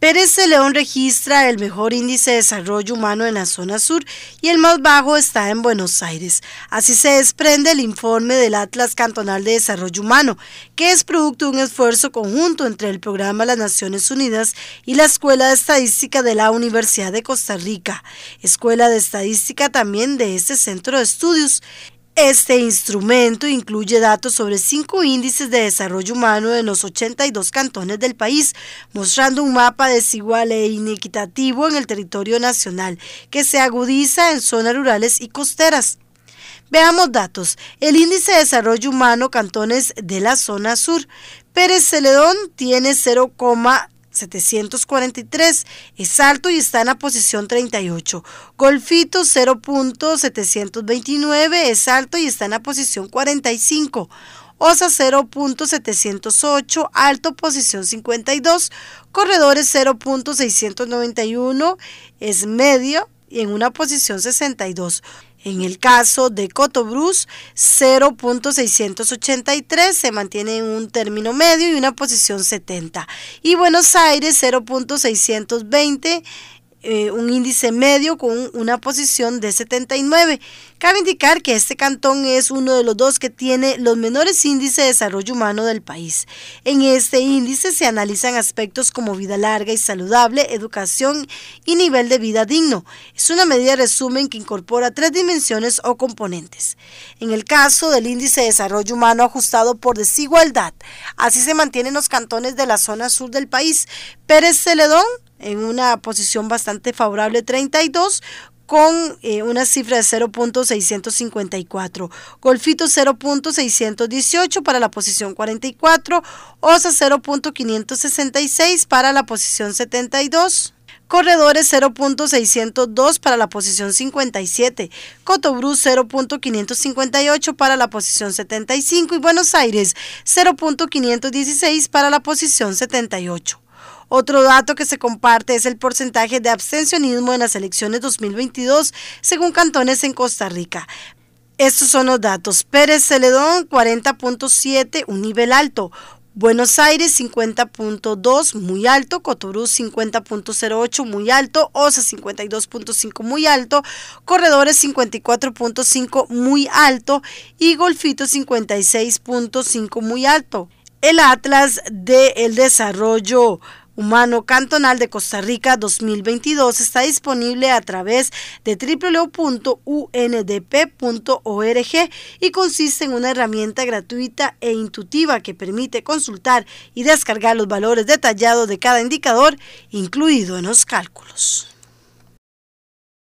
Pérez de León registra el mejor índice de desarrollo humano en la zona sur y el más bajo está en Buenos Aires. Así se desprende el informe del Atlas Cantonal de Desarrollo Humano, que es producto de un esfuerzo conjunto entre el Programa de las Naciones Unidas y la Escuela de Estadística de la Universidad de Costa Rica, Escuela de Estadística también de este centro de estudios. Este instrumento incluye datos sobre cinco índices de desarrollo humano en los 82 cantones del país, mostrando un mapa desigual e inequitativo en el territorio nacional, que se agudiza en zonas rurales y costeras. Veamos datos. El índice de desarrollo humano cantones de la zona sur. Pérez Celedón tiene 0, 743, es alto y está en la posición 38. Golfito 0.729, es alto y está en la posición 45. Osa 0.708, alto posición 52. Corredores 0.691, es medio y en una posición 62. En el caso de Cotobruz, 0.683 se mantiene en un término medio y una posición 70. Y Buenos Aires, 0.620 eh, un índice medio con una posición de 79. Cabe indicar que este cantón es uno de los dos que tiene los menores índices de desarrollo humano del país. En este índice se analizan aspectos como vida larga y saludable, educación y nivel de vida digno. Es una medida resumen que incorpora tres dimensiones o componentes. En el caso del índice de desarrollo humano ajustado por desigualdad, así se mantienen los cantones de la zona sur del país. Pérez Celedón en una posición bastante favorable 32 con eh, una cifra de 0.654, Golfito 0.618 para la posición 44, Osa 0.566 para la posición 72. Corredores 0.602 para la posición 57, Cotobruz 0.558 para la posición 75 y Buenos Aires 0.516 para la posición 78. Otro dato que se comparte es el porcentaje de abstencionismo en las elecciones 2022 según cantones en Costa Rica. Estos son los datos. Pérez Celedón 40.7, un nivel alto. Buenos Aires 50.2, muy alto, Cotoruz 50.08, muy alto, Osa 52.5, muy alto, Corredores 54.5, muy alto y Golfito 56.5, muy alto. El Atlas del Desarrollo Humano Cantonal de Costa Rica 2022 está disponible a través de www.undp.org y consiste en una herramienta gratuita e intuitiva que permite consultar y descargar los valores detallados de cada indicador incluido en los cálculos.